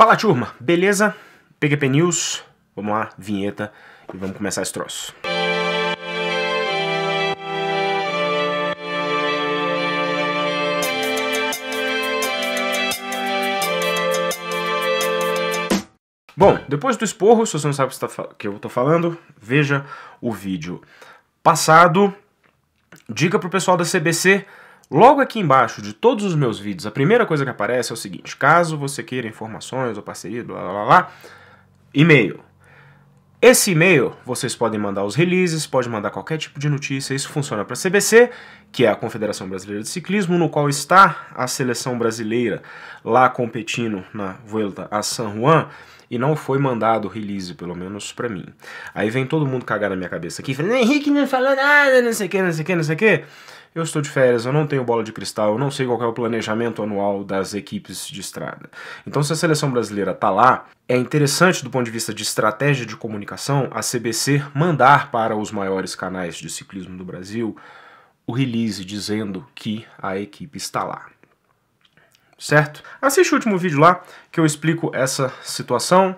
Fala turma, beleza? PQP News, vamos lá, vinheta e vamos começar esse troço. Bom, depois do esporro, se você não sabe o que, tá que eu tô falando, veja o vídeo passado. Dica pro pessoal da CBC Logo aqui embaixo de todos os meus vídeos, a primeira coisa que aparece é o seguinte: caso você queira informações ou parceria, blá blá blá, e-mail. Esse e-mail vocês podem mandar os releases, pode mandar qualquer tipo de notícia. Isso funciona para a CBC, que é a Confederação Brasileira de Ciclismo, no qual está a seleção brasileira lá competindo na Vuelta a San Juan e não foi mandado release, pelo menos para mim. Aí vem todo mundo cagar na minha cabeça aqui, falando: Henrique não falou nada, não sei o que, não sei o que, não sei o que. Eu estou de férias, eu não tenho bola de cristal, eu não sei qual é o planejamento anual das equipes de estrada. Então, se a seleção brasileira está lá, é interessante do ponto de vista de estratégia de comunicação a CBC mandar para os maiores canais de ciclismo do Brasil o release dizendo que a equipe está lá. Certo? Assiste o último vídeo lá que eu explico essa situação.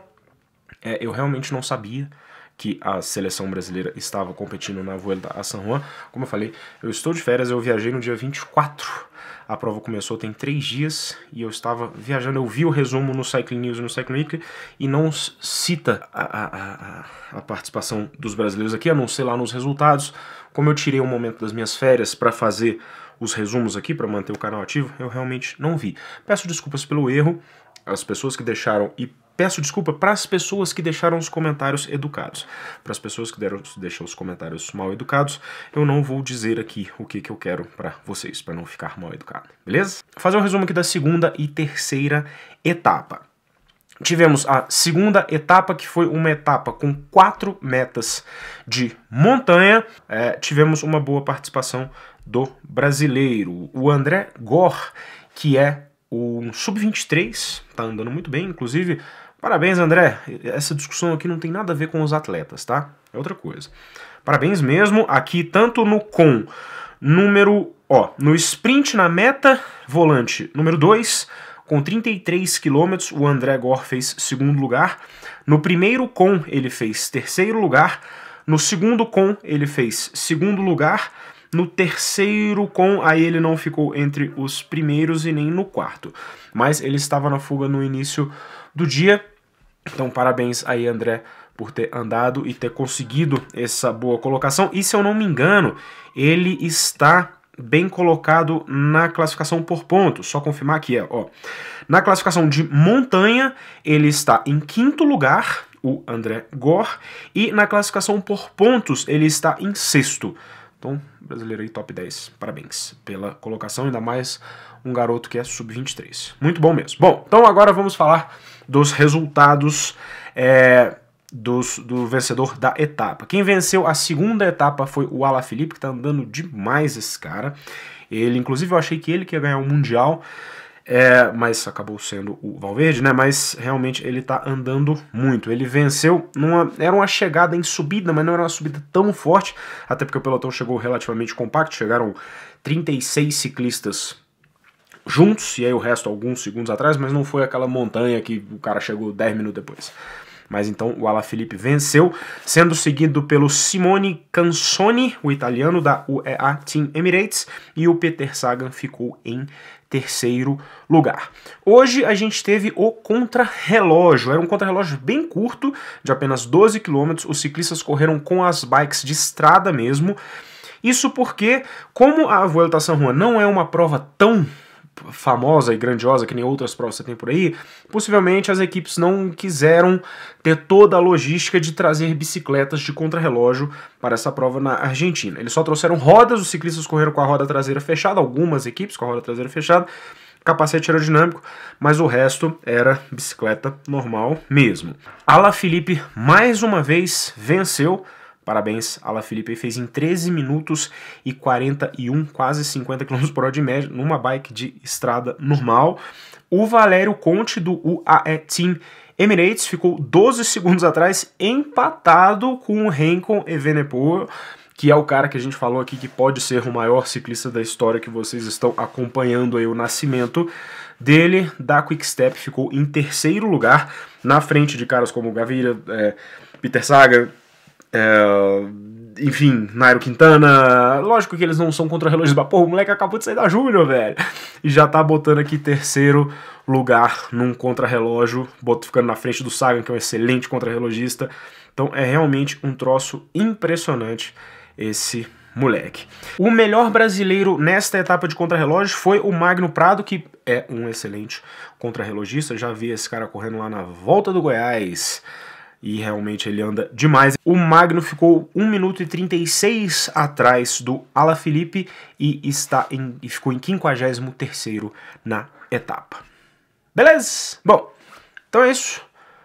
É, eu realmente não sabia que a seleção brasileira estava competindo na Vuelta a San Juan. Como eu falei, eu estou de férias, eu viajei no dia 24. A prova começou tem três dias e eu estava viajando. Eu vi o resumo no Cycling News e no Cycling Week e não cita a, a, a, participação dos brasileiros aqui, a não ser lá nos resultados. Como eu tirei um momento das minhas férias para fazer os resumos aqui, para manter o canal ativo, eu realmente não vi. Peço desculpas pelo erro. As pessoas que deixaram e peço desculpa para as pessoas que deixaram os comentários educados. Para as pessoas que deram, deixam os comentários mal educados, eu não vou dizer aqui o que, que eu quero para vocês, para não ficar mal educado, beleza? Vou fazer um resumo aqui da segunda e terceira etapa. Tivemos a segunda etapa, que foi uma etapa com quatro metas de montanha. É, tivemos uma boa participação do brasileiro, o André Gor, que é um sub-23, tá andando muito bem, inclusive Parabéns, André. Essa discussão aqui não tem nada a ver com os atletas, tá? É outra coisa. Parabéns mesmo. Aqui, tanto no com número. Ó, no sprint na meta, volante número 2, com 33 km, o André Gor fez segundo lugar. No primeiro com, ele fez terceiro lugar. No segundo com, ele fez segundo lugar. No terceiro com, aí ele não ficou entre os primeiros e nem no quarto. Mas ele estava na fuga no início do dia. Então, parabéns aí, André, por ter andado e ter conseguido essa boa colocação. E se eu não me engano, ele está bem colocado na classificação por pontos. Só confirmar aqui, ó. Na classificação de montanha, ele está em quinto lugar, o André Gor, e na classificação por pontos, ele está em sexto. Então, brasileiro aí top 10. Parabéns pela colocação, ainda mais um garoto que é sub-23. Muito bom mesmo. Bom, então agora vamos falar dos resultados é, dos, do vencedor da etapa. Quem venceu a segunda etapa foi o Ala Felipe, que tá andando demais esse cara. Ele, inclusive, eu achei que ele que ia ganhar o Mundial. É, mas acabou sendo o Valverde, né? Mas realmente ele tá andando muito. Ele venceu numa. Era uma chegada em subida, mas não era uma subida tão forte, até porque o pelotão chegou relativamente compacto. Chegaram 36 ciclistas juntos, e aí o resto alguns segundos atrás, mas não foi aquela montanha que o cara chegou 10 minutos depois. Mas então o Alaphilippe venceu, sendo seguido pelo Simone Cansoni, o italiano da UEA Team Emirates, e o Peter Sagan ficou em terceiro lugar. Hoje a gente teve o contrarrelógio, era um contrarrelógio bem curto, de apenas 12 km, os ciclistas correram com as bikes de estrada mesmo, isso porque, como a Vuelta a San Juan não é uma prova tão famosa e grandiosa que nem outras provas você tem por aí, possivelmente as equipes não quiseram ter toda a logística de trazer bicicletas de contrarrelógio para essa prova na Argentina. Eles só trouxeram rodas, os ciclistas correram com a roda traseira fechada, algumas equipes com a roda traseira fechada, capacete aerodinâmico, mas o resto era bicicleta normal mesmo. Ala Felipe mais uma vez venceu Parabéns, Felipe fez em 13 minutos e 41, quase 50 km por hora de média, numa bike de estrada normal. O Valério Conte do UAE Team Emirates ficou 12 segundos atrás, empatado com o Renko Evenepoel. que é o cara que a gente falou aqui que pode ser o maior ciclista da história que vocês estão acompanhando aí o nascimento dele, da Quick Step ficou em terceiro lugar, na frente de caras como Gaviria, é, Peter Saga, é, enfim, Nairo Quintana. Lógico que eles não são contra-relógios, porra, o moleque acabou de sair da Júnior, velho. E já tá botando aqui terceiro lugar num contra-relógio, ficando na frente do Sagan, que é um excelente contra-relogista. Então é realmente um troço impressionante esse moleque. O melhor brasileiro nesta etapa de contrarrelógio foi o Magno Prado, que é um excelente contrarrelogista. Já vi esse cara correndo lá na volta do Goiás e realmente ele anda demais. O Magno ficou 1 minuto e 36 atrás do Alaphilippe e está em, e ficou em 53 na etapa. Beleza? Bom, então é isso.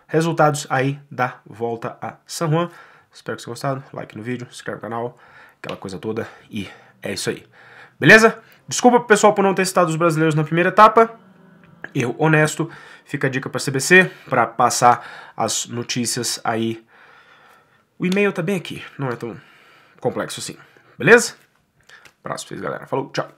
Resultados aí da volta a San Juan. Espero que vocês tenham gostado. Like no vídeo, se inscreve no canal, aquela coisa toda. E é isso aí. Beleza? Desculpa pessoal por não ter citado os brasileiros na primeira etapa. Eu honesto. Fica a dica para a CBC para passar as notícias aí. O e-mail tá bem aqui, não é tão complexo assim. Beleza? Abraço pra vocês, galera. Falou, tchau.